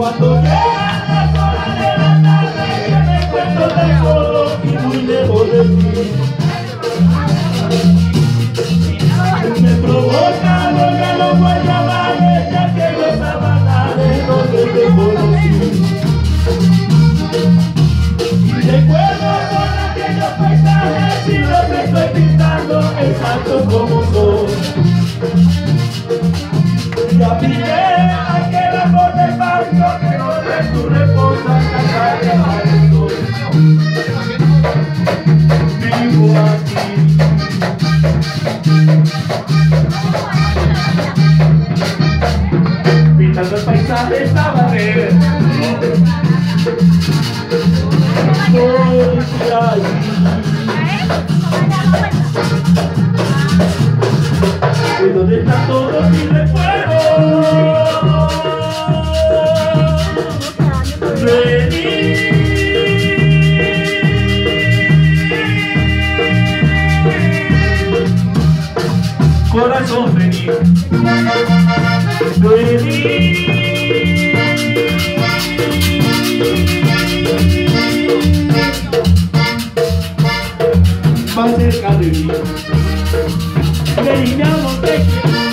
cuando llega la hora de la tarde me encuentro tan solo y muy lejos de ti. Me provoca lo que no voy a valer ya que los sabanares donde te conocí. Y recuerdo con aquellos paisajes y los estoy pintando exactos como son vivo aquí el paisaje estaba ¿Y dónde están todos mis recuerdos? corazón feliz. Feliz. Más cerca de mí. Feliz, te quiero.